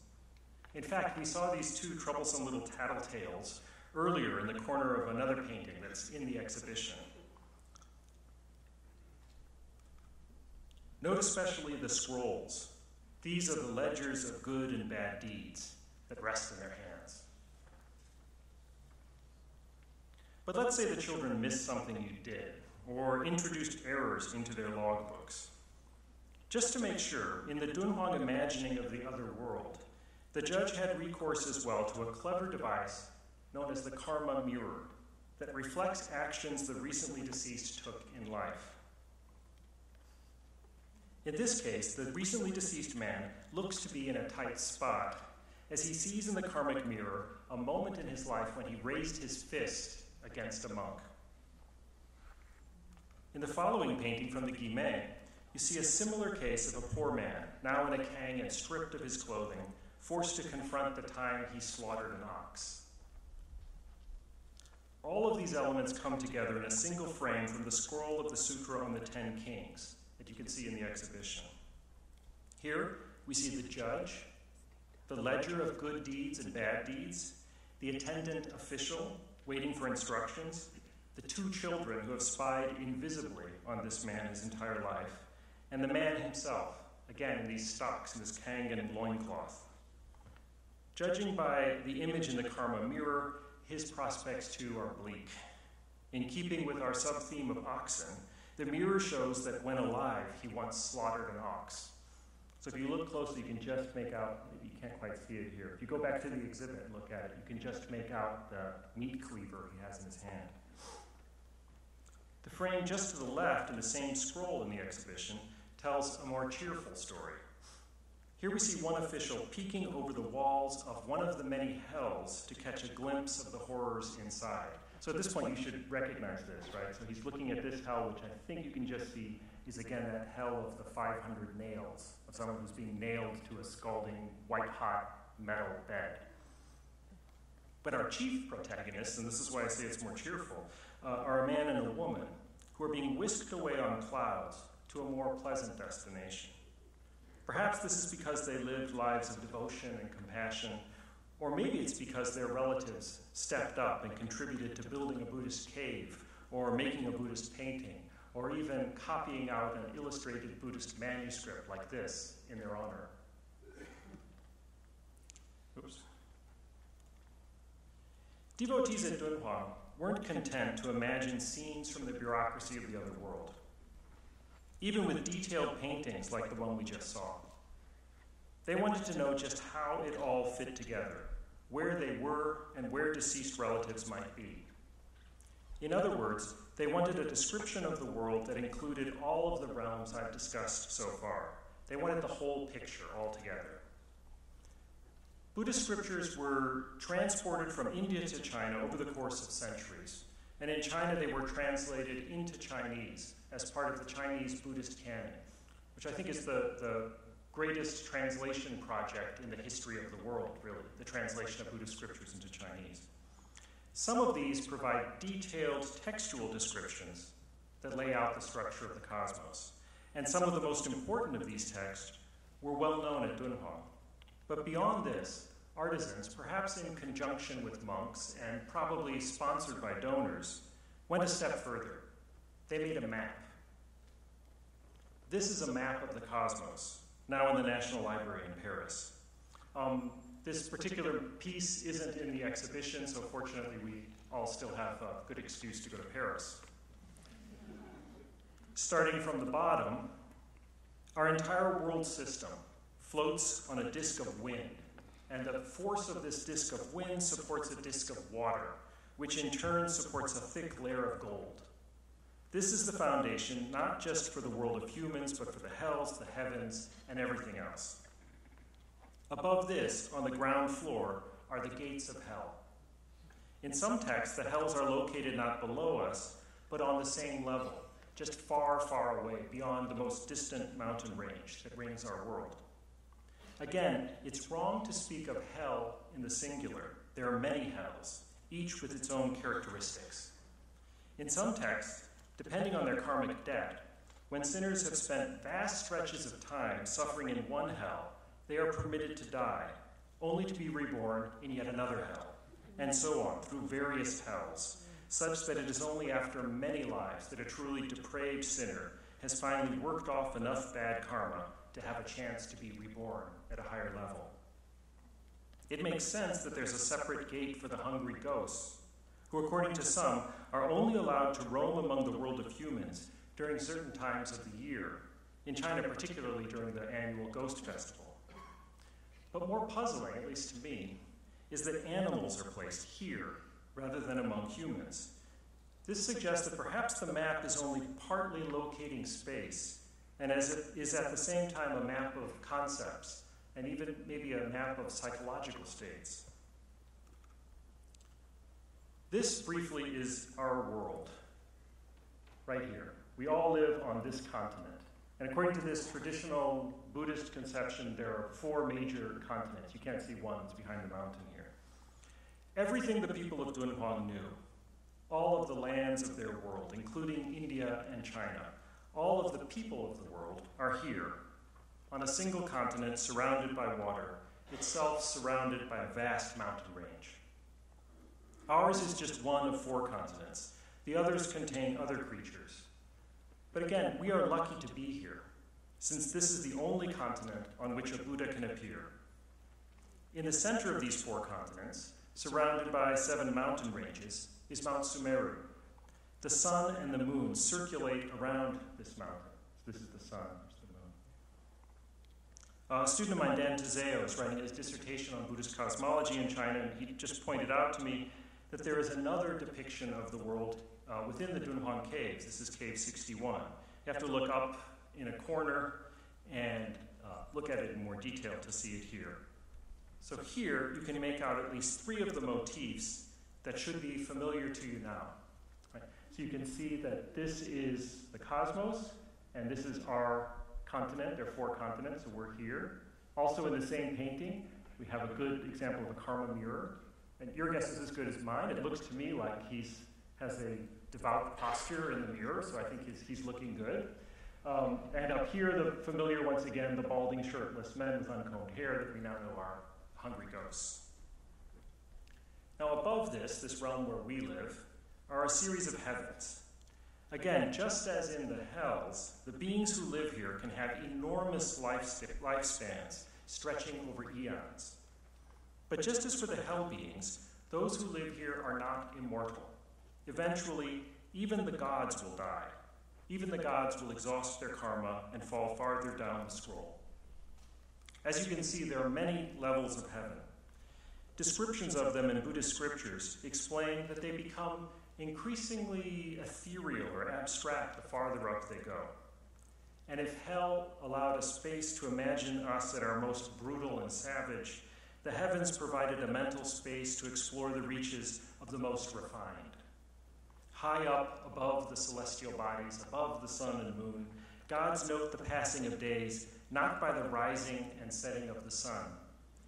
[SPEAKER 2] In fact, we saw these two troublesome little tattletales earlier in the corner of another painting that's in the exhibition. Note especially the scrolls. These are the ledgers of good and bad deeds that rest in their hands. But let's say the children missed something you did, or introduced errors into their logbooks. Just to make sure, in the Dunhuang imagining of the other world, the judge had recourse as well to a clever device known as the karma mirror that reflects actions the recently deceased took in life. In this case, the recently deceased man looks to be in a tight spot as he sees in the karmic mirror a moment in his life when he raised his fist against a monk. In the following painting from the Guimet, you see a similar case of a poor man, now in a cangue and stripped of his clothing, forced to confront the time he slaughtered an ox. All of these elements come together in a single frame from the scroll of the Sutra on the Ten Kings can see in the exhibition. Here, we see the judge, the ledger of good deeds and bad deeds, the attendant official waiting for instructions, the two children who have spied invisibly on this man his entire life, and the man himself, again in these stocks, in this Kangen loincloth. Judging by the image in the karma mirror, his prospects too are bleak. In keeping with our sub theme of oxen, the mirror shows that when alive, he once slaughtered an ox. So if you look closely, you can just make out, you can't quite see it here. If you go back to the exhibit and look at it, you can just make out the meat cleaver he has in his hand. The frame just to the left in the same scroll in the exhibition tells a more cheerful story. Here we see one official peeking over the walls of one of the many hells to catch a glimpse of the horrors inside. So at this point, you should recognize this, right? So he's looking at this hell, which I think you can just see is again that hell of the 500 nails, of someone who's being nailed to a scalding, white hot metal bed. But our chief protagonists, and this is why I say it's more cheerful, uh, are a man and a woman who are being whisked away on clouds to a more pleasant destination. Perhaps this is because they lived lives of devotion and compassion, or maybe it's because their relatives stepped up and contributed to building a Buddhist cave, or making a Buddhist painting, or even copying out an illustrated Buddhist manuscript like this in their honor. Oops. Devotees at Dunhuang weren't content to imagine scenes from the bureaucracy of the other world even with detailed paintings like the one we just saw. They wanted to know just how it all fit together, where they were, and where deceased relatives might be. In other words, they wanted a description of the world that included all of the realms I've discussed so far. They wanted the whole picture altogether. Buddhist scriptures were transported from India to China over the course of centuries, and in China they were translated into Chinese as part of the Chinese Buddhist canon, which I think is the, the greatest translation project in the history of the world, really, the translation of Buddhist scriptures into Chinese. Some of these provide detailed textual descriptions that lay out the structure of the cosmos. And some of the most important of these texts were well known at Dunhuang. But beyond this, artisans, perhaps in conjunction with monks and probably sponsored by donors, went a step further. They made a map. This is a map of the cosmos, now in the National Library in Paris. Um, this particular piece isn't in the exhibition, so fortunately we all still have a good excuse to go to Paris. Starting from the bottom, our entire world system floats on a disk of wind, and the force of this disk of wind supports a disk of water, which in turn supports a thick layer of gold. This is the foundation not just for the world of humans, but for the hells, the heavens, and everything else. Above this, on the ground floor, are the gates of hell. In some texts, the hells are located not below us, but on the same level, just far, far away, beyond the most distant mountain range that rings our world. Again, it's wrong to speak of hell in the singular. There are many hells, each with its own characteristics. In some texts, depending on their karmic debt, when sinners have spent vast stretches of time suffering in one hell, they are permitted to die, only to be reborn in yet another hell, and so on through various hells, such that it is only after many lives that a truly depraved sinner has finally worked off enough bad karma to have a chance to be reborn at a higher level. It makes sense that there's a separate gate for the hungry ghosts who, according to some, are only allowed to roam among the world of humans during certain times of the year, in China, particularly during the annual Ghost Festival. But more puzzling, at least to me, is that animals are placed here rather than among humans, This suggests that perhaps the map is only partly locating space, and as it is at the same time a map of concepts, and even maybe a map of psychological states. This, briefly, is our world, right here. We all live on this continent. And according to this traditional Buddhist conception, there are four major continents. You can't see one, it's behind the mountain here. Everything the people of Dunhuang knew, all of the lands of their world, including India and China, all of the people of the world are here, on a single continent surrounded by water, itself surrounded by a vast mountain range. Ours is just one of four continents. The others contain other creatures. But again, we are lucky to be here, since this is the only continent on which a Buddha can appear. In the center of these four continents, surrounded by seven mountain ranges, is Mount Sumeru. The sun and the moon circulate around this mountain. This is the sun. Uh, a student of mine, Dan Tuzzeo, is writing his dissertation on Buddhist cosmology in China, and he just pointed out to me that there is another depiction of the world uh, within the Dunhuang Caves. This is Cave 61. You have to look up in a corner and uh, look at it in more detail to see it here. So here you can make out at least three of the motifs that should be familiar to you now. Right? So you can see that this is the cosmos, and this is our continent. There are four continents, so we're here. Also in the same painting, we have a good example of a karma mirror. And your guess is as good as mine. It looks to me like he's has a devout posture in the mirror, so I think he's, he's looking good. Um, and up here, the familiar, once again, the balding, shirtless men with uncombed hair that we now know are hungry ghosts. Now, above this, this realm where we live, are a series of heavens. Again, just as in the hells, the beings who live here can have enormous lifespans stretching over eons. But just as for the hell beings, those who live here are not immortal. Eventually, even the gods will die. Even the gods will exhaust their karma and fall farther down the scroll. As you can see, there are many levels of heaven. Descriptions of them in Buddhist scriptures explain that they become increasingly ethereal or abstract the farther up they go. And if hell allowed a space to imagine us at our most brutal and savage, the heavens provided a mental space to explore the reaches of the most refined. High up above the celestial bodies, above the sun and moon, gods note the passing of days not by the rising and setting of the sun,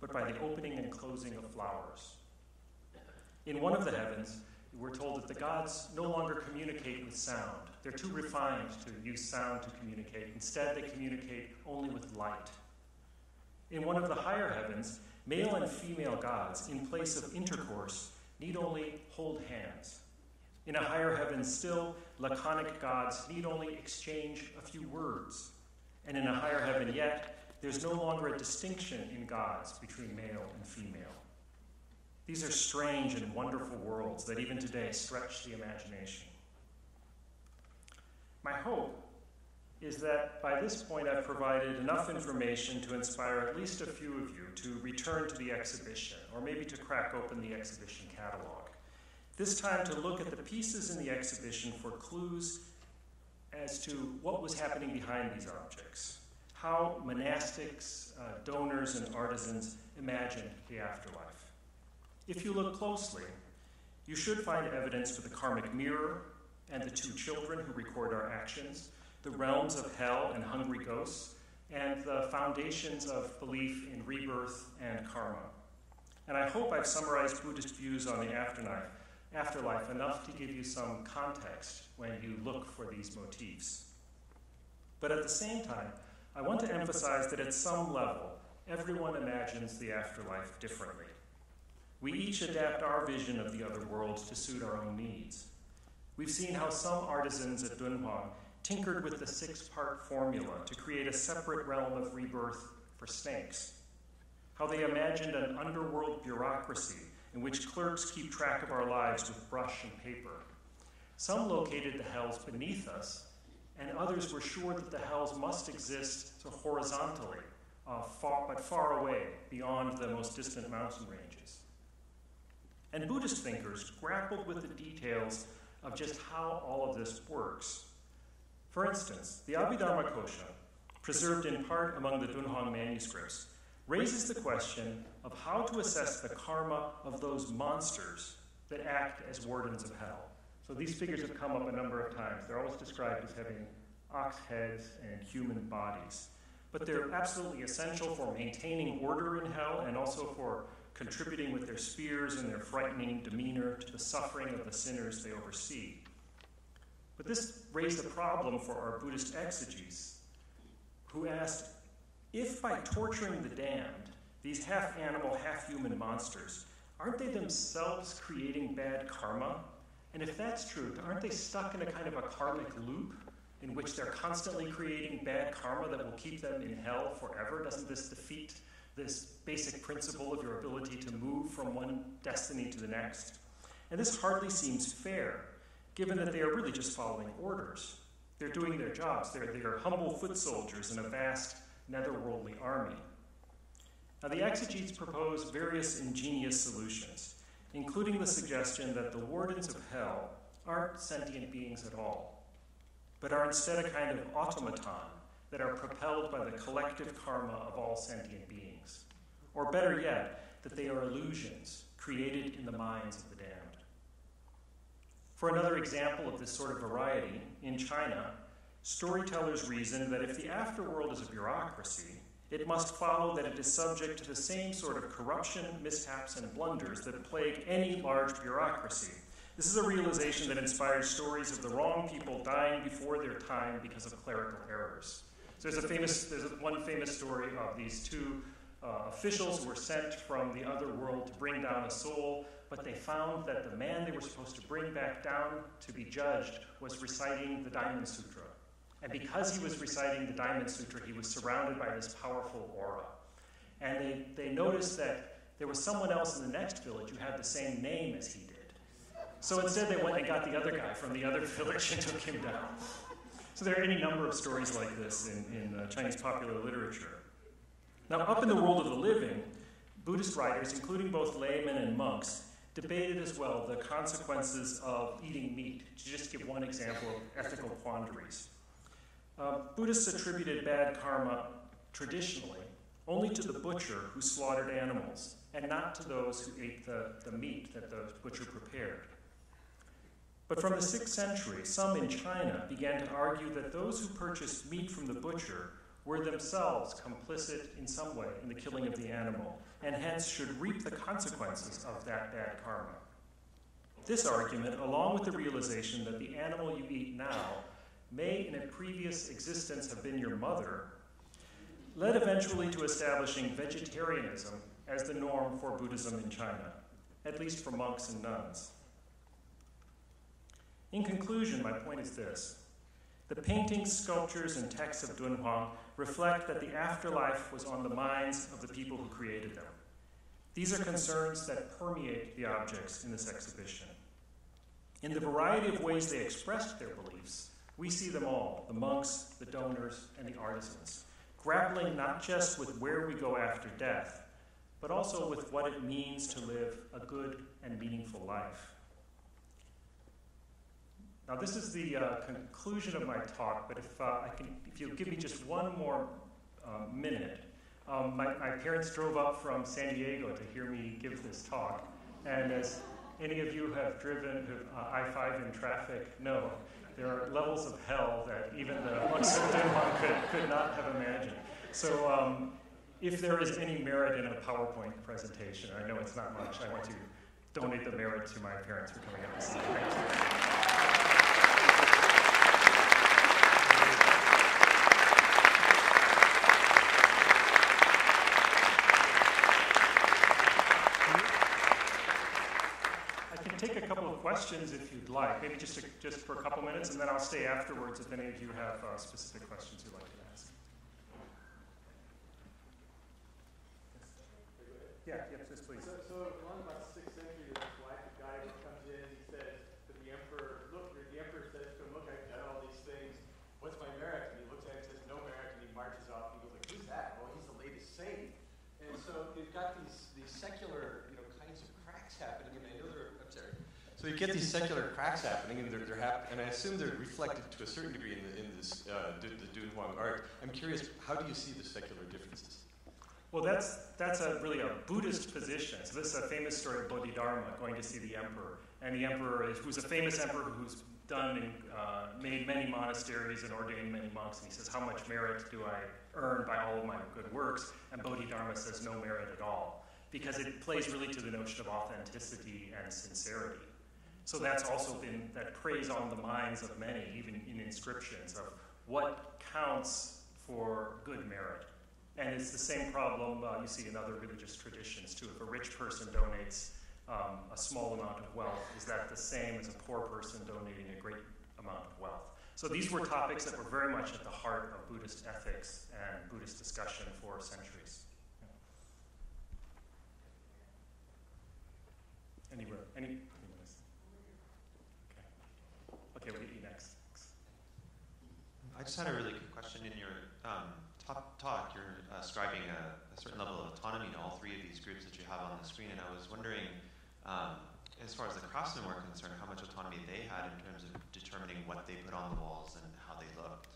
[SPEAKER 2] but by the opening and closing of flowers. In one of the heavens, we're told that the gods no longer communicate with sound. They're too refined to use sound to communicate. Instead, they communicate only with light. In one of the higher heavens, male and female gods, in place of intercourse, need only hold hands. In a higher heaven still, laconic gods need only exchange a few words. And in a higher heaven yet, there's no longer a distinction in gods between male and female. These are strange and wonderful worlds that even today stretch the imagination. My hope is that by this point I've provided enough information to inspire at least a few of you to return to the exhibition, or maybe to crack open the exhibition catalog. This time to look at the pieces in the exhibition for clues as to what was happening behind these objects, how monastics, uh, donors, and artisans imagined the afterlife. If you look closely, you should find evidence for the karmic mirror and the two children who record our actions, the realms of hell and hungry ghosts, and the foundations of belief in rebirth and karma. And I hope I've summarized Buddhist views on the afterlife afterlife enough to give you some context when you look for these motifs. But at the same time, I want to emphasize that at some level, everyone imagines the afterlife differently. We each adapt our vision of the other world to suit our own needs. We've seen how some artisans at Dunhuang tinkered with the six part formula to create a separate realm of rebirth for snakes. How they imagined an underworld bureaucracy in which clerks keep track of our lives with brush and paper. Some located the hells beneath us, and others were sure that the hells must exist so horizontally, uh, far, but far away, beyond the most distant mountain ranges. And Buddhist thinkers grappled with the details of just how all of this works. For instance, the Abhidharma Kosha, preserved in part among the Dunhuang manuscripts, raises the question of how to assess the karma of those monsters that act as wardens of hell. So these figures have come up a number of times. They're always described as having ox heads and human bodies. But they're absolutely essential for maintaining order in hell and also for contributing with their spears and their frightening demeanor to the suffering of the sinners they oversee. But this raised a problem for our Buddhist exegetes, who asked if by torturing the damned, these half animal, half human monsters, aren't they themselves creating bad karma? And if that's true, aren't they stuck in a kind of a karmic loop in which they're constantly creating bad karma that will keep them in hell forever? Doesn't this defeat this basic principle of your ability to move from one destiny to the next? And this hardly seems fair, given that they are really just following orders. They're doing their jobs, they're, they're humble foot soldiers in a vast netherworldly army. Now, the exegetes propose various ingenious solutions, including the suggestion that the wardens of hell aren't sentient beings at all, but are instead a kind of automaton that are propelled by the collective karma of all sentient beings. Or better yet, that they are illusions created in the minds of. For another example of this sort of variety, in China, storytellers reason that if the afterworld is a bureaucracy, it must follow that it is subject to the same sort of corruption, mishaps, and blunders that plague any large bureaucracy. This is a realization that inspires stories of the wrong people dying before their time because of clerical errors. So there's a famous, there's one famous story of these two uh, officials who were sent from the other world to bring down a soul, but they found that the man they were supposed to bring back down to be judged was reciting the Diamond Sutra. And because he was reciting the Diamond Sutra, he was surrounded by this powerful aura. And they, they noticed that there was someone else in the next village who had the same name as he did. So instead, they went and got the other guy from the other village and took him down. So there are any number of stories like this in, in uh, Chinese popular literature. Now, up in the world of the living, Buddhist writers, including both laymen and monks, debated as well the consequences of eating meat, to just give one example of ethical quandaries. Uh, Buddhists attributed bad karma traditionally only to the butcher who slaughtered animals, and not to those who ate the, the meat that the butcher prepared. But from the 6th century, some in China began to argue that those who purchased meat from the butcher were themselves complicit in some way in the killing of the animal, and hence should reap the consequences of that bad karma. This argument, along with the realization that the animal you eat now may in a previous existence have been your mother, led eventually to establishing vegetarianism as the norm for Buddhism in China, at least for monks and nuns. In conclusion, my point is this. The paintings, sculptures, and texts of Dunhuang reflect that the afterlife was on the minds of the people who created them. These are concerns that permeate the objects in this exhibition. In the variety of ways they expressed their beliefs, we see them all the monks, the donors, and the artisans grappling not just with where we go after death, but also with what it means to live a good and meaningful life. Now, this is the uh, conclusion of my talk, but if, uh, I can, if you'll give me just one more uh, minute. Um, my, my, parents drove up from San Diego to hear me give this talk, and as any of you who have driven uh, I 5 in traffic know, there are levels of hell that even the of Dunhuang could, could not have imagined. So, um, if there is any merit in a PowerPoint presentation, I know it's not much, I want to donate the merit to my parents for coming up to see questions if you'd like, maybe just, just for a couple minutes, and then I'll stay afterwards if any of you have uh, specific questions you'd like to ask. Yeah, yes, yes please.
[SPEAKER 3] So, so along about the 6th century, this white guy comes in, he says to the emperor, look, the emperor says to him, look, I've done all these things. What's my merit? And he looks at it and says, no merit, and he marches off. And he goes like, who's that? Well, he's the latest saint. And so you've got these, these secular, you know, kinds of cracks happening, and I know there are, I'm sorry.
[SPEAKER 4] So you get these secular cracks happening, and they're, they're hap- and I assume they're reflected to a certain degree in, the, in this uh, Du- the Dunhuang art. I'm curious, how do you see the secular differences?
[SPEAKER 2] Well, that's, that's a, really a Buddhist position. So this is a famous story of Bodhidharma going to see the emperor. And the emperor, is, who's a famous emperor who's done and uh, made many monasteries and ordained many monks. And he says, how much merit do I earn by all of my good works? And Bodhidharma says, no merit at all. Because it plays really to the notion of authenticity and sincerity. So that's also been, that preys on the minds of many, even in inscriptions, of what counts for good merit. And it's the same problem uh, you see in other religious traditions too. If a rich person donates um, a small amount of wealth, is that the same as a poor person donating a great amount of wealth? So these were topics that were very much at the heart of Buddhist ethics and Buddhist discussion for centuries. Anywhere, any. Okay, we'll get you next.
[SPEAKER 5] I just had a really good question. In your um, top talk, you're uh, ascribing a, a certain level of autonomy to all three of these groups that you have on the screen, and I was wondering, um, as far as the craftsmen were concerned, how much autonomy they had in terms of determining what they put on the walls and how they looked.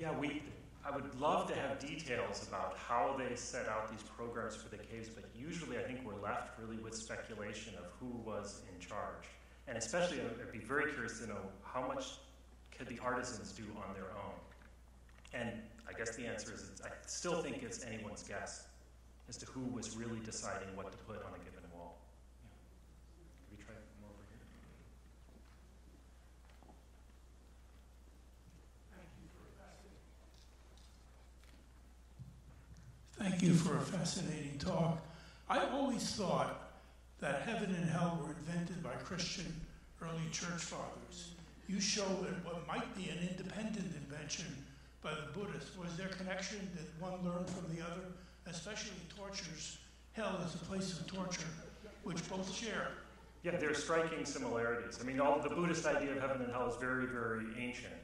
[SPEAKER 2] Yeah, we, I would love to have details about how they set out these programs for the caves, but usually I think we're left really with speculation of who was in charge. And especially, I'd be very curious to know how much could the artisans do on their own? And I guess the answer is it's, I still think it's anyone's guess as to who was really deciding what to put on a given wall. Yeah. Can we try more over here?
[SPEAKER 6] Thank you for a fascinating talk. I always thought that heaven and hell were invented by Christian early church fathers. You show that what might be an independent invention by the Buddhists. Was there connection that one learned from the other, especially tortures? Hell is a place of torture, which both share.
[SPEAKER 2] Yeah, there are striking similarities. I mean, all the Buddhist idea of heaven and hell is very, very ancient.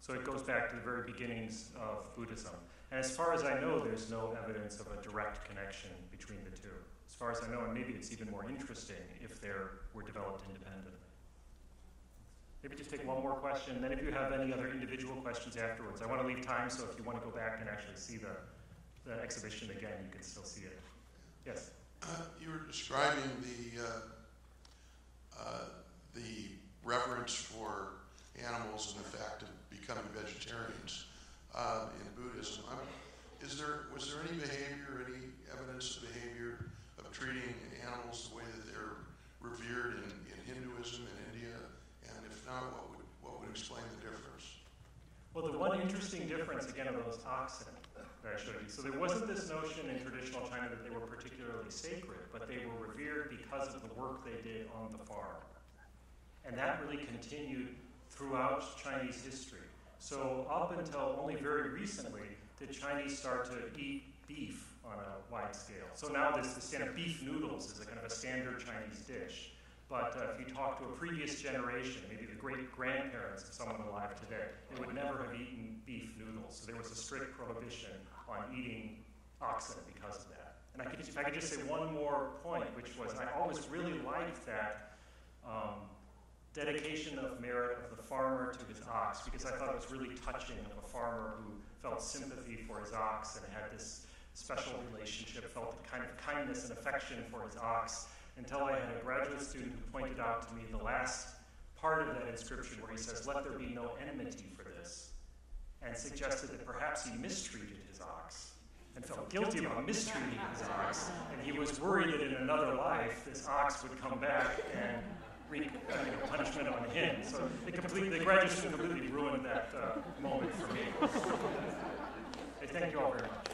[SPEAKER 2] So it goes back to the very beginnings of Buddhism. And as far as I know, there's no evidence of a direct connection between the two. As far as I know, and maybe it's even more interesting if they were developed independently. Maybe just take one more question, then if you have any other individual questions afterwards, I want to leave time so if you want to go back and actually see the, the exhibition again, you can still see it. Yes?
[SPEAKER 7] Uh, you were describing the uh, uh, the reverence for animals and the fact of becoming vegetarians uh, in Buddhism. I'm, is there was there any behavior, any evidence of behavior treating animals the way that they're revered in, in Hinduism in India? And if not, what would what would explain the difference?
[SPEAKER 2] Well, the one interesting difference, again, are those oxen that I showed you. So there wasn't this notion in traditional China that they were particularly sacred, but they were revered because of the work they did on the farm. And that really continued throughout Chinese history. So up until only very recently did Chinese start to eat beef on a wide scale. So now this the standard beef noodles is a kind of a standard Chinese dish. But uh, if you talk to a previous generation, maybe the great grandparents of someone alive today, they would never have eaten beef noodles. So there was a strict prohibition on eating oxen because of that. And I could, I could just say one more point, which was I always really liked that um, dedication of merit of the farmer to his ox because I thought it was really touching of a farmer who felt sympathy for his ox and had this special relationship, felt the kind of kindness and affection for his ox until I had a graduate student who pointed out to me the last part of that inscription where he says, Let there be no enmity for this, and suggested that perhaps he mistreated his ox and felt guilty about mistreating his ox, and he was worried that in another life this ox would come back and wreak you know, punishment on him. So the, complete, the graduate student completely ruined that uh, moment for me. Thank you all very much.